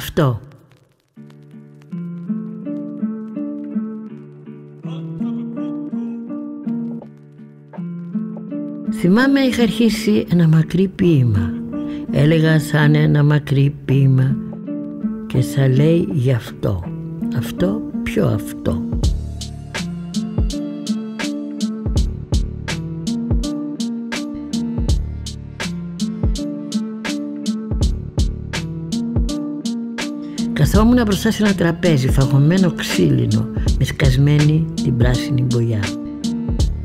Αυτό. Θυμάμαι είχα αρχίσει ένα μακρύ ποίημα. Έλεγα σαν ένα μακρύ ποίημα και θα λέει γι' αυτό. Αυτό, ποιο αυτό. Καθόμουν μπροστά σε ένα τραπέζι φαγωμένο ξύλινο με σκασμένη την πράσινη μπογιά.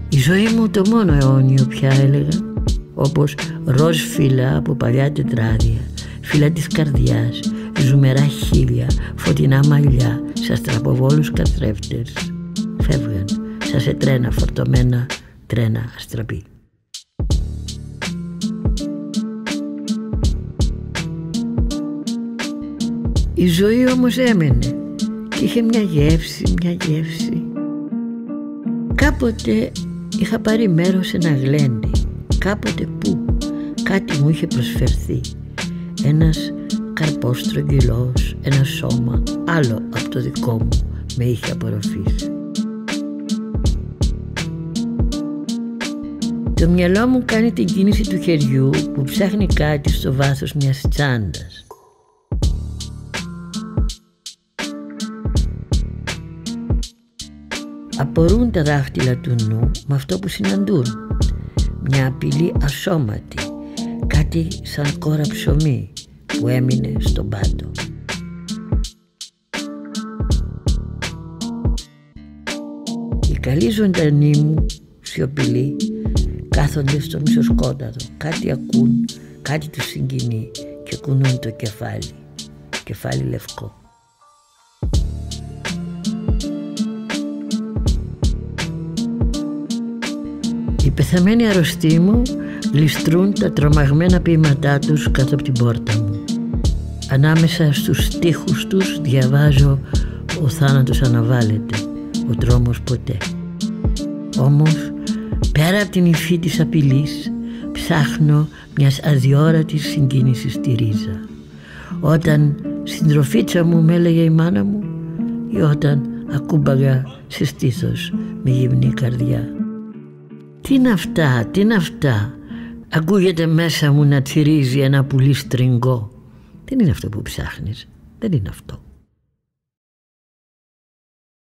Η ζωή μου το μόνο αιώνιο πια έλεγα όπως ροζ φύλλα από παλιά τετράδια, φύλλα της καρδιάς, ζουμερά χείλια, φωτεινά μαλλιά, σαν στραποβόλους καθρέφτες. Φεύγαν σαν σε τρένα φορτωμένα, τρένα αστραπή. Η ζωή όμως έμενε και είχε μια γεύση, μια γεύση. Κάποτε είχα πάρει μέρος σε ένα γλέντι. Κάποτε που κάτι μου είχε προσφερθεί. Ένας καρπός στρογγυλός, ένα σώμα άλλο από το δικό μου με είχε απορροφήσει. Το μυαλό μου κάνει την κίνηση του χεριού που ψάχνει κάτι στο βάθος μιας τσάντας. Απορούν τα δάχτυλα του νου με αυτό που συναντούν. Μια απειλή ασώματη, κάτι σαν κόρα ψωμί που έμεινε στον πάτο. Οι καλοί ζωντανοί μου, σιωπηλοί, κάθονται στο μισοσκόταδο, κάτι ακούν, κάτι τους συγκινεί και κουνούν το κεφάλι, κεφάλι λευκό. Οι πεθαμένοι αρρωστοί μου ληστρούν τα τρομαγμένα ποίηματά τους κάτω από την πόρτα μου. Ανάμεσα στους στίχους τους διαβάζω «Ο θάνατος αναβάλλεται, ο τρόμος ποτέ». Όμως, πέρα από την υφή της απειλής, ψάχνω μιας αδιόρατης συγκίνησης στη ρίζα. Όταν συντροφίτσα μου με έλεγε η μάνα μου ή όταν ακούμπαγα σε στήθος με γυμνή καρδιά. Τι είναι αυτά, τι είναι αυτά; Ακούγεται μέσα μου να τσιρίζει ένα πουλί στριγκό. Δεν είναι αυτό που ψάχνεις. Δεν είναι αυτό.